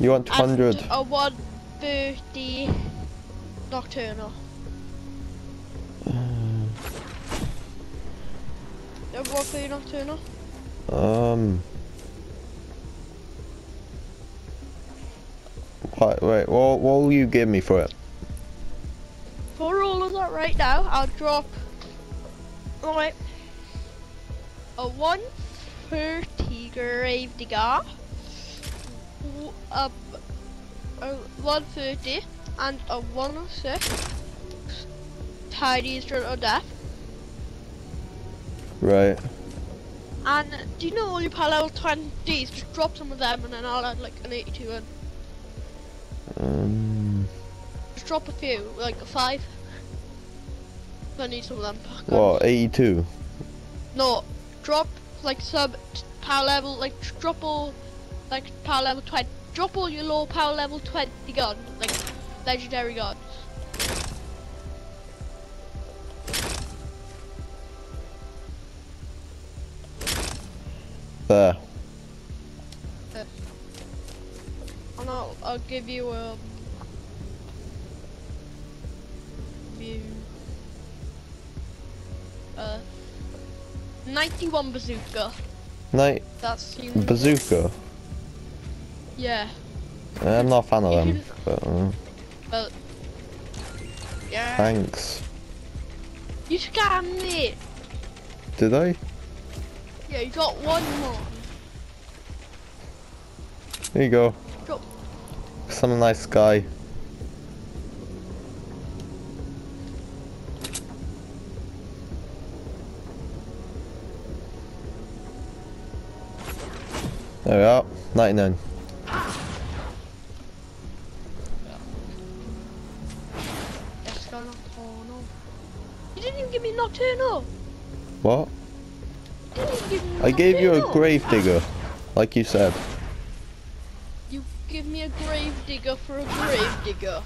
You want 200? And a 130 nocturnal. Uh, what for you nocturnal? Um. What, wait, what, what will you give me for it? For all of that right now, I'll drop. Alright. A 130 grave digger. A, a 130 and a 106 tidy instrument of death. Right. And do you know all your parallel 20s? Just drop some of them and then I'll add like an 82 in. Um. Just drop a few, like a 5. I need some of them back. What? 82? No, drop like sub power level, like drop all like power level 20. Drop all your low power level 20 guns, like legendary guns. There. And I'll, I'll give you a view. Uh, 91 bazooka. Night That's you. bazooka. Yeah. I'm not a fan of them. But, uh, Well. Yeah. thanks. You scammed me. Did I? Yeah, you got one more. There you go. Drop. Some nice guy. There we are. 99. I gave you a grave digger. Like you said. You give me a grave digger for a grave digger.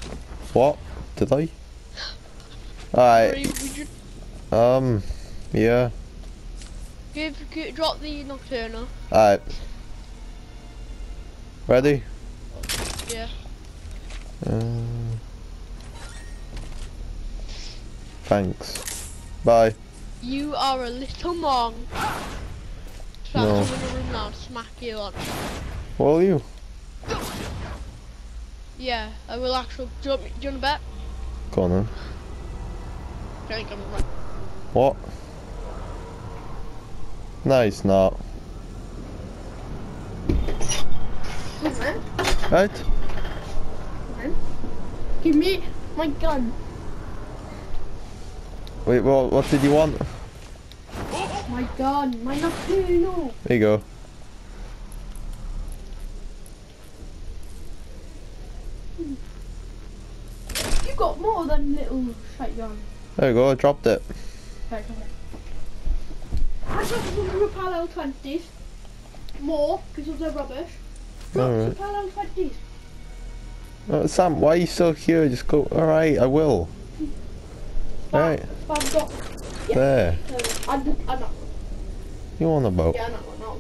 What? Did I? Alright. Grave, would you Um. Yeah. give, give, drop the nocturnal. Alright. Ready? Yeah. Uh, thanks. Bye. You are a little mong. So No. I'm gonna room now smack you on. What are you? Yeah, I will actually. Do you want, me, do you want to bet? Go on then. I think I'm right. What? No, it's not. Come on, Right? come on. Give me my gun. Wait, what, what did you want? My gun, my nocturnal. There you go. You got more than little shotgun. There you go, I dropped it. Okay. I got some of parallel 20s. More, because of the rubbish. Alright. parallel 20s. Uh, Sam, why are you still here? Just go. Alright, I will. Alright. Yeah. there. No, I'm, I'm not. You on the boat? Yeah, I'm not. Not.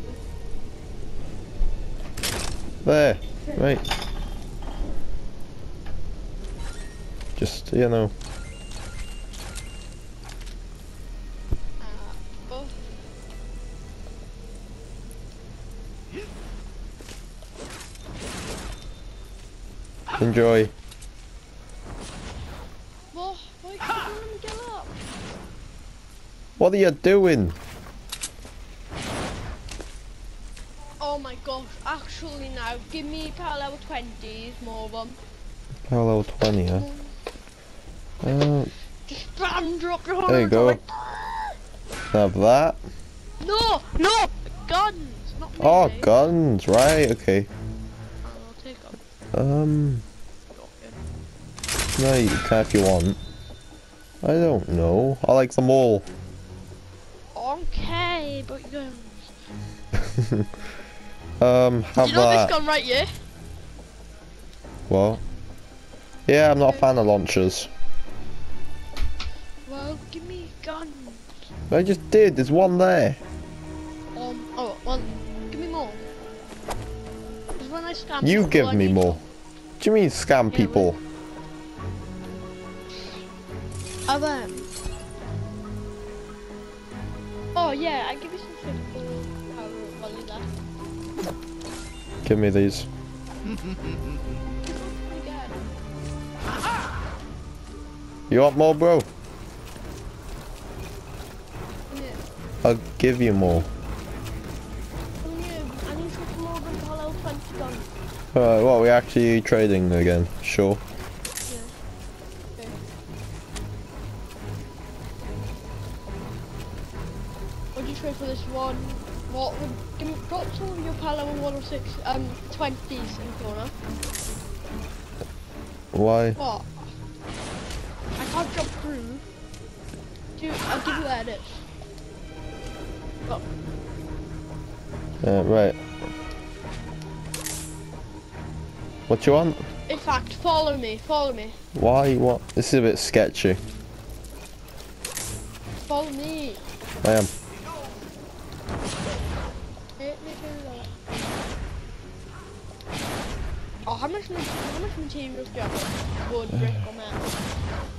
There. Right. Just, you know. Oh. Enjoy. Well, why can't you get up? What are you doing? Oh my gosh, actually now, give me parallel 20s, more of them. Parallel 20, huh? Uh, Just bam, drop your there you go. I'm Have that. No, no, guns, not me. Oh, guns. Right, okay. I'll. Um, no, you can if you want. I don't know. I like them all. But guns. um, have you know that. this gun right here? What? Yeah, I'm not a fan of launchers. Well, give me guns. I just did. There's one there. Um, oh, well, give me more. Because when I scam You people, give I me more. Do you mean scam Yeah, people? Of um. Oh yeah, I give you some simple power while you're there. Give me these. You want more, bro? Yeah. I'll give you more. From you, I need some more than Hollow 20 guns. Alright, what are we actually trading again? Sure. 106 um 20s in the corner? Why? What? I can't jump through. Dude, I'll give you edits. Oh, Uh, right. What you want? in fact, follow me, follow me, Why? What? This is a bit sketchy. follow me. I am. Oh, how much, how much materials do you have? Wood, brick, or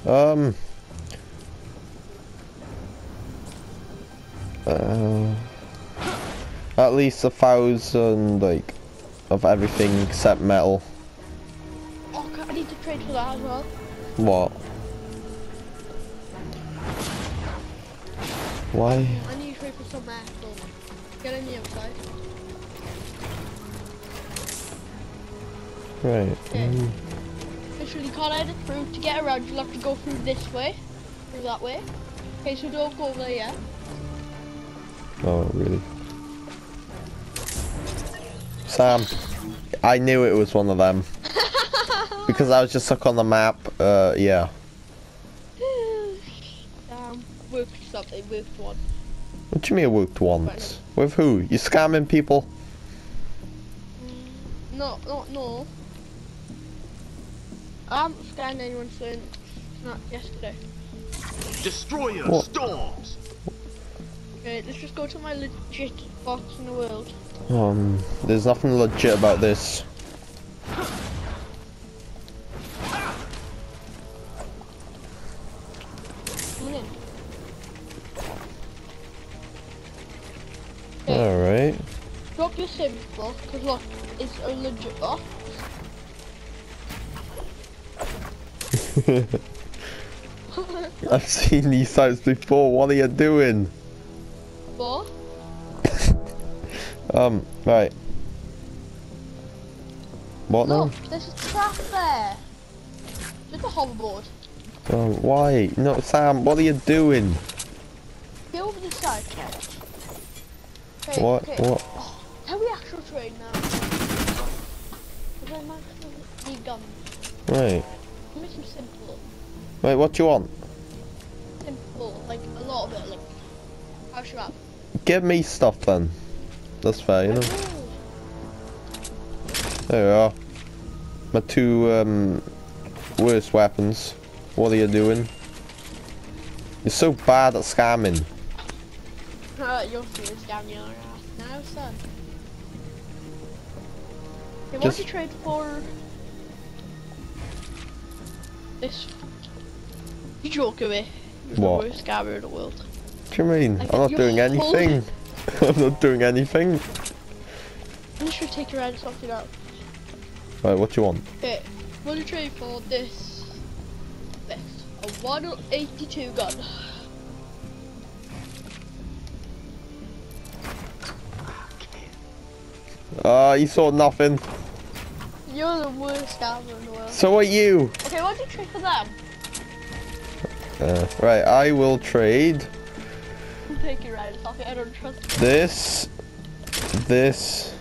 metal? Um. Uh, at least a thousand, like, of everything except metal. Oh, I need to trade for that as well. What? Why? I need to trade for some metal. Get on the outside. Right. Okay. mm, Literally, you can't edit through. To get around, you'll have to go through this way. Through that way. Okay, so don't go over there yet. Oh, really? Sam, I knew it was one of them. because I was just stuck on the map. Uh, yeah. Damn, worked something, worked one. What do you mean it worked once? With who? You scamming people? No, no, no. I haven't scanned anyone since not yesterday. Destroyer What? storms. Okay, let's just go to my legit box in the world. Um, there's nothing legit about this. Alright. Drop your symbol, because look, it's a legit box. I've seen these sites before. What are you doing? What? Um, right. What now? there's a trap there. Just a hoverboard. Um, why? No, Sam, what are you doing? Get over this side. Okay, What? okay. What? Can we actual trade now? Because I'm need guns. Right. Give me some simple. Wait, what do you want? Simple, like a lot of it, like how should I? Give me stuff then. That's fair, you know. There you are. My two um, worst weapons. What are you doing? You're so bad at scamming. Uh, you're feeling scam your ass now, son. What Just- you trade for? This. You joke away. You're What? the worst scammer in the world. What do you mean? Like, I'm not doing anything. I'm not doing anything. You should take your head something out. Right, what do you want? Okay, you trade for this? This. A 182 gun. Ah, you saw nothing. You're the worst scammer in the world. So are you. Okay, what do you trade for them? Uh, right, I will trade Take your head off I don't trust this, this.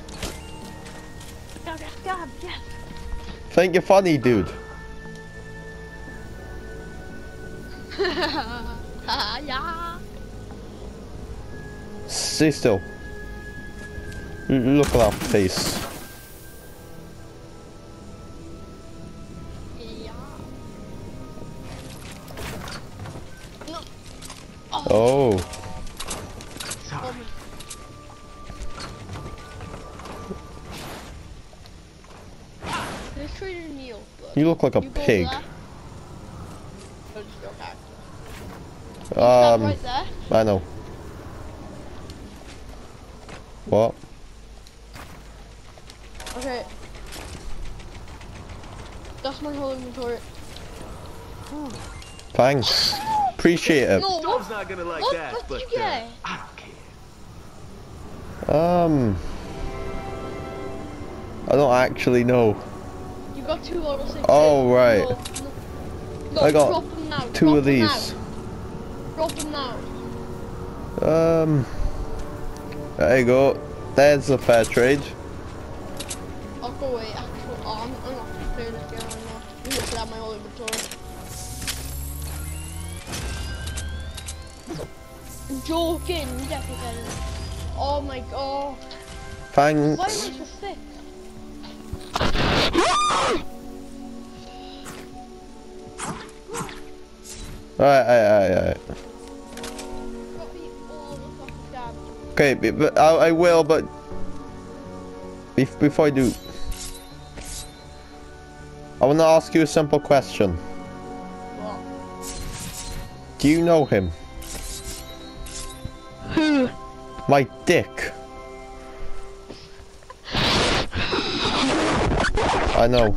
God, God, yes. Think you're funny, dude. yeah. Stay still. Look at that face. Oh, Sorry. Let's trade a Neil. But You look like a you pig. there. It's your character. Stand Um, right. I know. What? Okay. That's my whole inventory. Thanks. Appreciate it. No, what? not gonna like What? that, What but did you uh, get? I don't care. Um, I don't actually know. You got two six. Oh, right. No, no, I got drop them now. Two drop of these. Drop them now. Um, there you go. There's a fair trade. I'll go away. I'm joking. You definitely get it. Oh my god. Why am I Thanks. so sick? Alright, alright, alright. Got me all the fucking damage. Okay, but I, I will, but bef- before I do, I want to ask you a simple question. What? Do you know him? My dick. I know.